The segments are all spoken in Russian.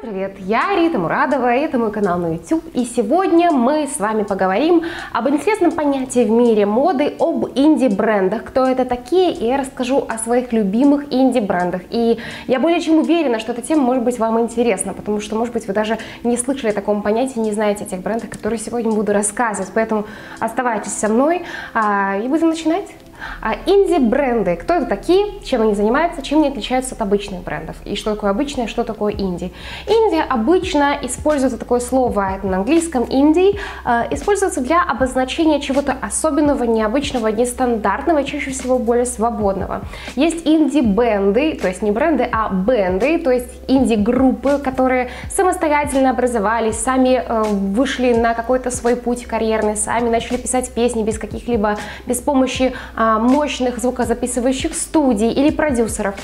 привет! Я Рита Мурадова, это мой канал на YouTube, и сегодня мы с вами поговорим об интересном понятии в мире моды, об инди-брендах, кто это такие, и я расскажу о своих любимых инди-брендах. И я более чем уверена, что эта тема может быть вам интересна, потому что, может быть, вы даже не слышали о таком понятии, не знаете о тех брендах, которые сегодня буду рассказывать. Поэтому оставайтесь со мной, а, и будем начинать. А инди-бренды, кто это такие, чем они занимаются, чем они отличаются от обычных брендов, и что такое обычное, что такое инди. Инди обычно используется такое слово, это на английском инди, э, используется для обозначения чего-то особенного, необычного, нестандартного, чаще всего более свободного. Есть инди-бенды, то есть не бренды, а бенды, то есть инди-группы, которые самостоятельно образовались, сами э, вышли на какой-то свой путь карьерный, сами начали писать песни без каких-либо, без помощи э, мощных звукозаписывающих студий или продюсеров,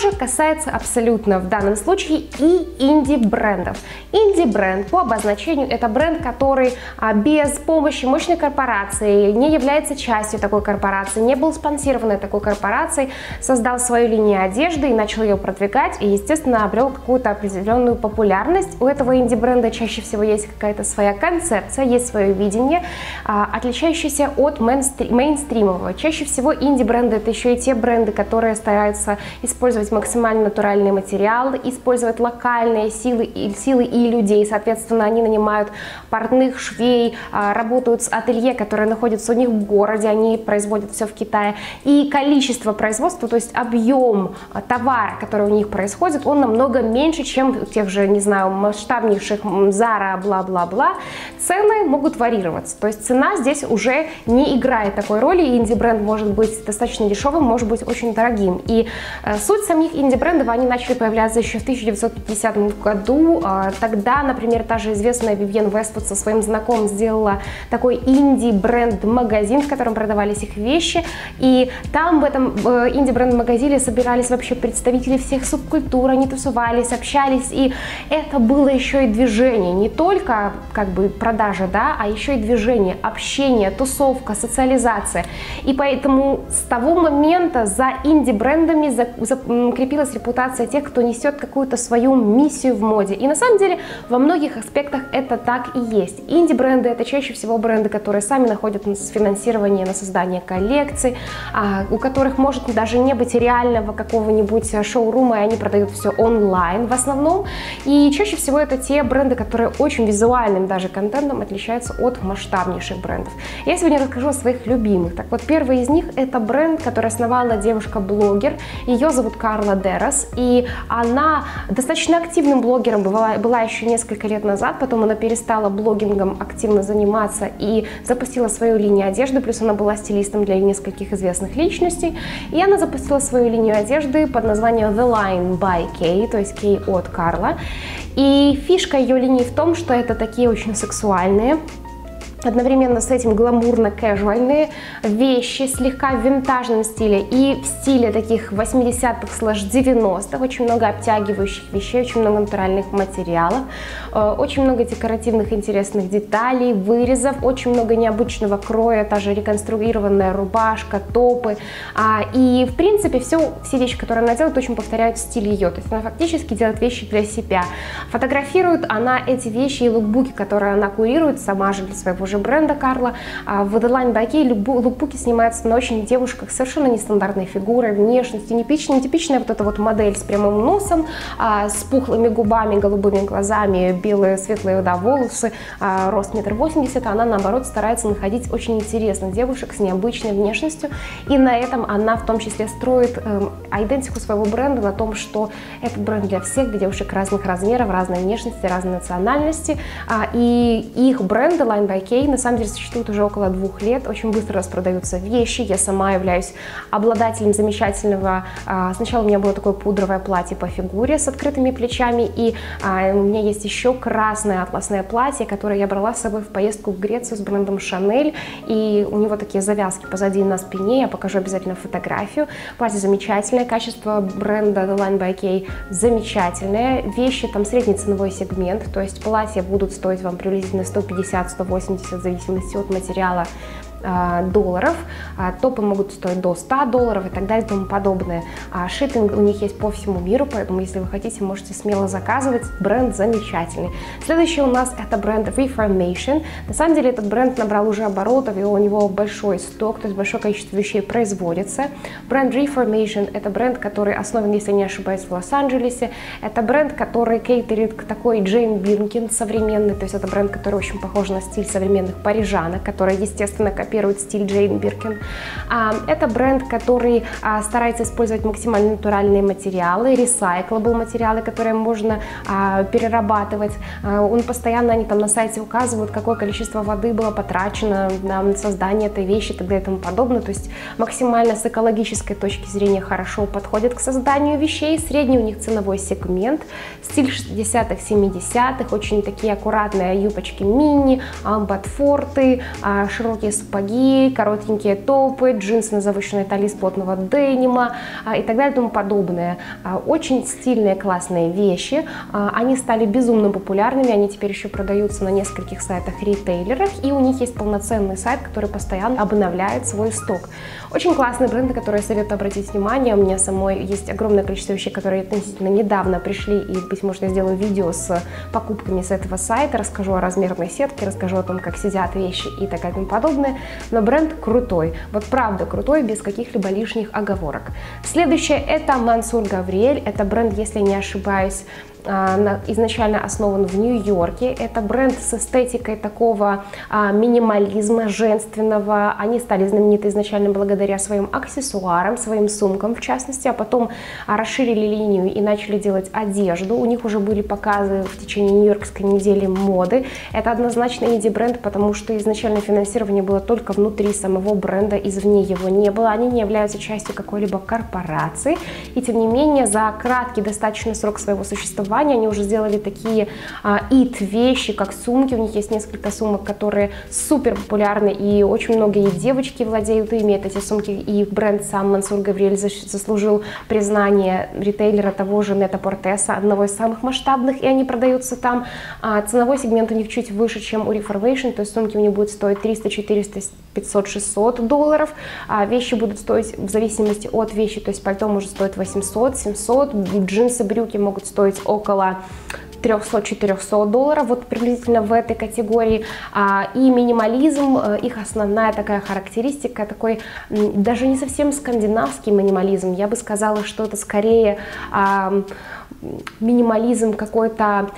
тоже касается абсолютно в данном случае и инди-брендов. Инди-бренд по обозначению это бренд, который а, без помощи мощной корпорации, не является частью такой корпорации, не был спонсированной такой корпорацией, создал свою линию одежды и начал ее продвигать и, естественно, обрел какую-то определенную популярность. У этого инди-бренда чаще всего есть какая-то своя концепция, есть свое видение, а, отличающееся от мейнстримового. Чаще всего инди-бренды это еще и те бренды, которые стараются использовать максимально натуральные материалы, использовать локальные силы и, силы и людей. Соответственно, они нанимают портных, швей, а, работают с ателье, которые находятся у них в городе, они производят все в Китае. И количество производства, то есть объем а, товара, который у них происходит, он намного меньше, чем у тех же, не знаю, масштабнейших Zara, бла-бла-бла. Цены могут варьироваться. То есть цена здесь уже не играет такой роли, инди-бренд может быть достаточно дешевым, может быть очень дорогим. И э, суть самих инди-брендов, они начали появляться еще в 1950 году. Э, тогда, например, та же известная Вивьен Вествуд со своим знакомым сделала такой инди-бренд-магазин, в котором продавались их вещи. И там в этом э, инди-бренд-магазине собирались вообще представители всех субкультур, они тусовались, общались. И это было еще и движение, не только как бы продажа, да, а еще и движение, общение, тусовка, социализация. И поэтому с того момента за инди-брендами закрепилась репутация тех, кто несет какую-то свою миссию в моде. И на самом деле во многих аспектах это так и есть. Инди-бренды это чаще всего бренды, которые сами находят финансирование на создание коллекций, а, у которых может даже не быть реального какого-нибудь шоурума, и они продают все онлайн в основном. И чаще всего это те бренды, которые очень визуальным даже контентом отличаются от масштабнейших брендов. Я сегодня расскажу о своих любимых. Так вот, первый из них это бренд, который основала девушка-блогер. Ее зовут Карла Дерас. И она достаточно активным блогером была, была еще несколько лет назад. Потом она перестала блогингом активно заниматься и запустила свою линию одежды. Плюс она была стилистом для нескольких известных личностей. И она запустила свою линию одежды под названием The Line by Kay, то есть Kay от Карла. И фишка ее линии в том, что это такие очень сексуальные, Одновременно с этим гламурно-кэжуальные вещи, слегка в винтажном стиле и в стиле таких 80-х слэш 90-х. Очень много обтягивающих вещей, очень много натуральных материалов, э, очень много декоративных интересных деталей, вырезов, очень много необычного кроя, та же реконструированная рубашка, топы. А, и в принципе все, все вещи, которые она делает, очень повторяют стиль ее. То есть она фактически делает вещи для себя. Фотографирует она эти вещи и лукбуки, которые она курирует сама же для своего же бренда Карла. А в Adeline Bouquet лукбуки снимаются на очень девушках совершенно нестандартной фигурой, внешностью, нетипичная, нетипичная вот эта вот модель с прямым носом, а, с пухлыми губами, голубыми глазами, белые светлые да, волосы, а, рост метр восемьдесят, она наоборот старается находить очень интересных девушек с необычной внешностью, и на этом она в том числе строит э, идентику своего бренда на том, что этот бренд для всех, для девушек разных размеров, разной внешности, разной национальности, и их бренды Line by K на самом деле существует уже около двух лет, очень быстро распродаются вещи, я сама являюсь обладателем замечательного, а, сначала у меня было такое пудровое платье по фигуре с открытыми плечами, и а, у меня есть еще красное атласное платье, которое я брала с собой в поездку в Грецию с брендом Chanel, и у него такие завязки позади на спине, я покажу обязательно фотографию. Платье замечательное, качество бренда The Line by Kay замечательное, вещи там средний ценовой сегмент, то есть платья будут стоить вам приблизительно 150-180 в зависимости от материала долларов. А, топы могут стоить до 100 долларов и так далее и тому подобное. А, шиппинг у них есть по всему миру, поэтому если вы хотите, можете смело заказывать. Бренд замечательный. Следующий у нас это бренд Reformation. На самом деле этот бренд набрал уже оборотов, и у него большой сток, то есть большое количество вещей производится. Бренд Reformation это бренд, который основан, если не ошибаюсь, в Лос-Анджелесе. Это бренд, который кейтерит к такой Джейн Биркин современный, то есть это бренд, который очень похож на стиль современных парижанок, которые, естественно, копируют стиль Джейн Биркин. А, это бренд, который а, старается использовать максимально натуральные материалы, recyclable материалы, которые можно а, перерабатывать. Он постоянно, они там на сайте указывают, какое количество воды было потрачено на создание этой вещи и так далее и тому подобное. То есть максимально с экологической точки зрения хорошо подходит к созданию вещей. Средний у них ценовой сегмент, стиль 60-х, 70-х, очень такие аккуратные юбочки мини, ботфорты, широкие сапоги, коротенькие топы, джинсы на завышенной талии из плотного денима а, и так далее и тому подобное. А, очень стильные, классные вещи. А, они стали безумно популярными, они теперь еще продаются на нескольких сайтах ритейлерах, и у них есть полноценный сайт, который постоянно обновляет свой сток. Очень классный бренд, на который советую обратить внимание. У меня самой есть огромное количество вещей, которые относительно недавно пришли, и, быть может, я сделаю видео с покупками с этого сайта, расскажу о размерной сетке, расскажу о том, как сидят вещи и так и тому подобное. Но бренд крутой. Вот правда крутой, без каких-либо лишних оговорок. Следующее это Мансур Гавриэль. Это бренд, если не ошибаюсь, изначально основан в Нью-Йорке. Это бренд с эстетикой такого а, минимализма женственного. Они стали знамениты изначально благодаря своим аксессуарам, своим сумкам в частности, а потом а, расширили линию и начали делать одежду. У них уже были показы в течение Нью-Йоркской недели моды. Это однозначно инди-бренд, потому что изначально финансирование было только внутри самого бренда, извне его не было. Они не являются частью какой-либо корпорации. И тем не менее, за краткий достаточно срок своего существования компании, они уже сделали такие а, ит вещи, как сумки, у них есть несколько сумок, которые супер популярны, и очень многие девочки владеют ими, эти сумки, и бренд сам Мансур Гавриэль заслужил признание ритейлера того же Нета Портеса, одного из самых масштабных, и они продаются там. А, ценовой сегмент у них чуть выше, чем у Reformation, то есть сумки у них будут стоить 300, 400, 500, 600 долларов, а вещи будут стоить в зависимости от вещи, то есть пальто может стоить 800, 700, джинсы, брюки могут стоить около около 300-400 долларов, вот приблизительно в этой категории. А, и минимализм, э, их основная такая характеристика, такой даже не совсем скандинавский минимализм, я бы сказала, что это скорее минимализм какой-то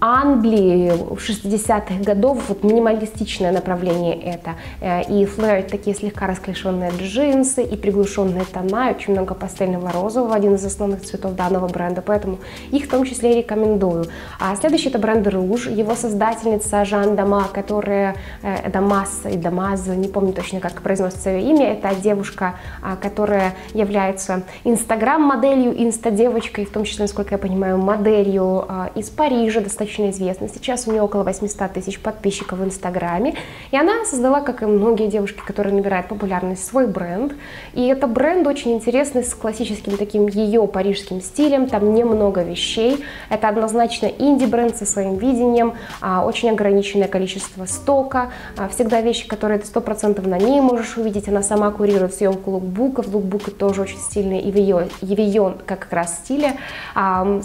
Англии 60-х годов, вот минималистичное направление это. Э, и флэр, такие слегка расклешенные джинсы и приглушенные тона, очень много пастельного розового, один из основных цветов данного бренда, поэтому их в том числе рекомендую. А следующий это бренд Rouge, его создательница Жан Дама, которая э, Дамас и Дамаз, не помню точно, как произносится ее имя, это девушка, а, которая является инстаграм-моделью, инста-девочкой, в том числе, насколько насколько я понимаю, моделью а, из Парижа, достаточно известна. Сейчас у нее около 800 тысяч подписчиков в Инстаграме. И она создала, как и многие девушки, которые набирают популярность, свой бренд. И это бренд очень интересный, с классическим таким ее парижским стилем. Там немного вещей. Это однозначно инди-бренд со своим видением, а, очень ограниченное количество стока. А, всегда вещи, которые ты 100% на ней можешь увидеть. Она сама курирует съемку лукбуков. Лукбуки тоже очень стильные и в ее, и в ее как раз стиле.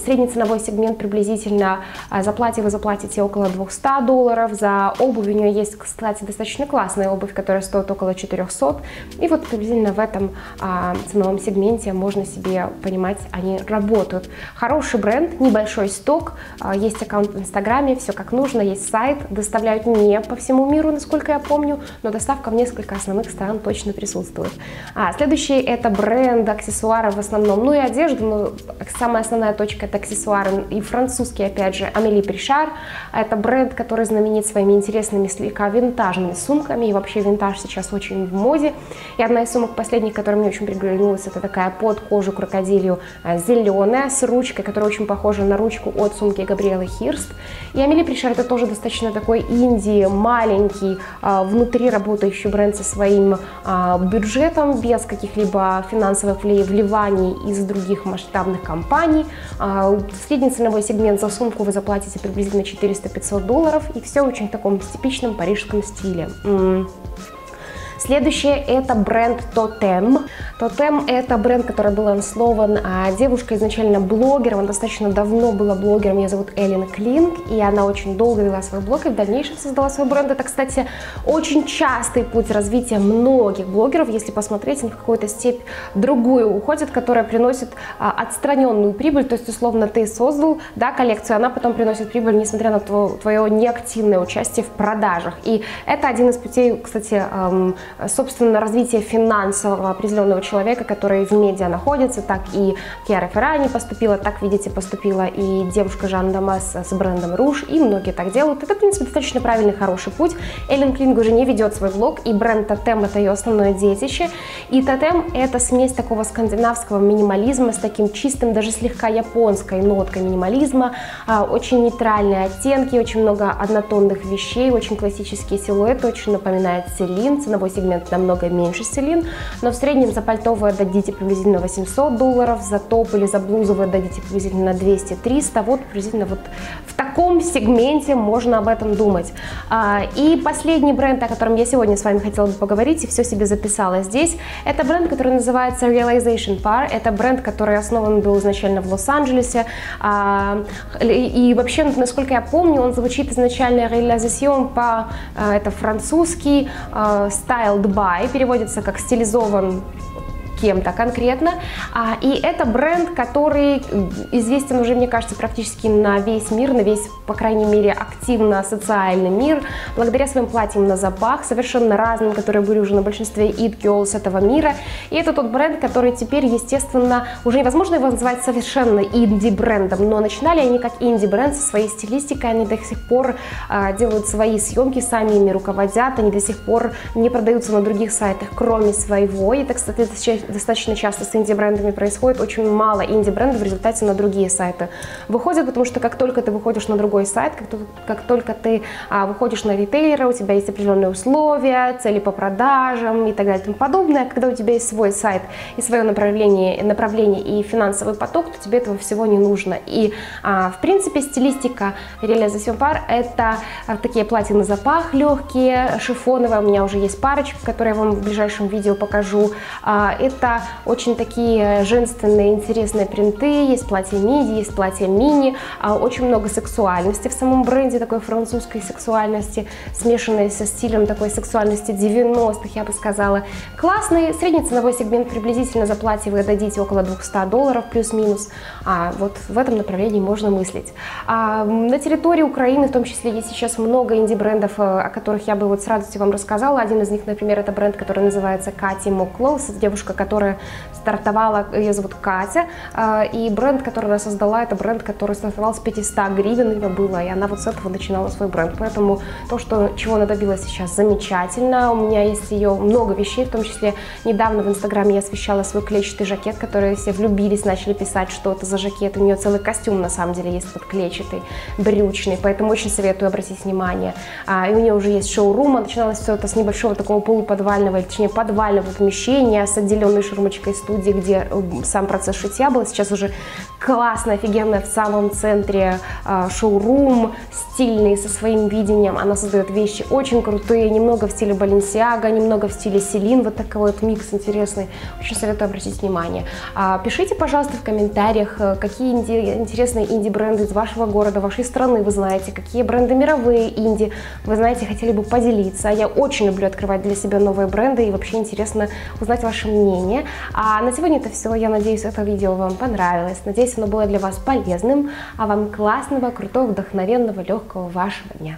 Средний ценовой сегмент приблизительно а, за платье вы заплатите около 200 долларов. За обувь у нее есть, кстати, достаточно классная обувь, которая стоит около 400. И вот приблизительно в этом а, ценовом сегменте можно себе понимать, они работают. Хороший бренд, небольшой сток, а, есть аккаунт в Инстаграме, все как нужно, есть сайт, доставляют не по всему миру, насколько я помню, но доставка в несколько основных стран точно присутствует. А, следующий это бренд аксессуаров в основном, ну и одежда, но самая основная точка это аксессуары и французский, опять же, Амели Пришар. Это бренд, который знаменит своими интересными, слегка винтажными сумками. И вообще винтаж сейчас очень в моде. И одна из сумок последних, которая мне очень приглянулась, это такая под кожу крокодилью э, зеленая с ручкой, которая очень похожа на ручку от сумки Габриэлы Хирст. И Амели Пришар это тоже достаточно такой инди, маленький, э, внутри работающий бренд со своим э, бюджетом, без каких-либо финансовых вливаний из других масштабных компаний. А, средний ценовой сегмент за сумку вы заплатите приблизительно 400-500 долларов, и все очень в таком типичном парижском стиле. Следующее это бренд Totem. Totem это бренд, который был анслован а, девушка изначально блогером, она достаточно давно была блогером, ее зовут Эллен Клинк, и она очень долго вела свой блог и в дальнейшем создала свой бренд. Это, кстати, очень частый путь развития многих блогеров, если посмотреть, на какую-то степь другую уходит, которая приносит а, отстраненную прибыль, то есть, условно, ты создал да, коллекцию, она потом приносит прибыль, несмотря на твое неактивное участие в продажах. И это один из путей, кстати, собственно, развития финансового определенного человека, который в медиа находится, так и Киара Феррани поступила, так, видите, поступила и девушка Жан Дамас с брендом Руж, и многие так делают. Это, в принципе, достаточно правильный, хороший путь. Эллен Клинг уже не ведет свой блог, и бренд Тотем это ее основное детище. И Тотем это смесь такого скандинавского минимализма с таким чистым, даже слегка японской ноткой минимализма, а, очень нейтральные оттенки, очень много однотонных вещей, очень классические силуэты, очень напоминает Селин, ценовой сегмент намного меньше Селин, но в среднем за пальто вы отдадите приблизительно 800 долларов, за топ или за блузу вы отдадите приблизительно 200-300, вот приблизительно вот в таком сегменте можно об этом думать. А, и последний бренд, о котором я сегодня с вами хотела бы поговорить, и все себе записала здесь, это бренд, который называется Realization Par, это бренд, который основан был изначально в Лос-Анджелесе, а, и вообще, насколько я помню, он звучит изначально Realization Par, а, это французский, styled by, переводится как стилизован кем-то конкретно. А, и это бренд, который известен уже, мне кажется, практически на весь мир, на весь, по крайней мере, активно социальный мир, благодаря своим платьям на запах, совершенно разным, которые были уже на большинстве It Girls этого мира. И это тот бренд, который теперь, естественно, уже невозможно его назвать совершенно инди-брендом, но начинали они как инди-бренд со своей стилистикой, они до сих пор а, делают свои съемки, сами ими руководят, они до сих пор не продаются на других сайтах, кроме своего. И это, кстати, достаточно часто с инди-брендами происходит. Очень мало инди-брендов в результате на другие сайты выходят, потому что как только ты выходишь на другой сайт, как, как только ты а, выходишь на ритейлера, у тебя есть определенные условия, цели по продажам и так далее и тому подобное. Когда у тебя есть свой сайт и свое направление, направление и финансовый поток, то тебе этого всего не нужно. И, а, в принципе, стилистика реализации пар – это а, такие платья на запах легкие, шифоновые. У меня уже есть парочка, которые я вам в ближайшем видео покажу. А, это это очень такие женственные, интересные принты. Есть платье миди, есть платье мини. А, очень много сексуальности в самом бренде, такой французской сексуальности, смешанной со стилем такой сексуальности 90-х, я бы сказала. Классный средний ценовой сегмент приблизительно за платье вы дадите около 200 долларов плюс-минус. А вот в этом направлении можно мыслить. А, на территории Украины в том числе есть сейчас много инди-брендов, э, о которых я бы вот с радостью вам рассказала. Один из них, например, это бренд, который называется Кати Моклоус, девушка, которая которая стартовала, ее зовут Катя, а, и бренд, который она создала, это бренд, который стартовал с 500 гривен ее было, и она вот с этого начинала свой бренд. Поэтому то, что, чего она добилась сейчас, замечательно. У меня есть ее много вещей, в том числе недавно в Инстаграме я освещала свой клетчатый жакет, который все влюбились, начали писать, что это за жакет. У нее целый костюм, на самом деле, есть этот клетчатый, брючный, поэтому очень советую обратить внимание. А, и у нее уже есть шоурум, а начиналось все это с небольшого такого полуподвального, или точнее подвального помещения с отделенной одной ширмочкой студии, где э, сам процесс шитья был. Сейчас уже классно, офигенно в самом центре э, шоурум, стильный, со своим видением. Она создает вещи очень крутые, немного в стиле Баленсиага, немного в стиле Селин. Вот такой вот микс интересный. Очень советую обратить внимание. А, пишите, пожалуйста, в комментариях, э, какие инди интересные инди-бренды из вашего города, вашей страны вы знаете, какие бренды мировые инди вы знаете, хотели бы поделиться. Я очень люблю открывать для себя новые бренды и вообще интересно узнать ваше мнение мнение. А на сегодня это все. Я надеюсь, это видео вам понравилось. Надеюсь, оно было для вас полезным. А вам классного, крутого, вдохновенного, легкого вашего дня.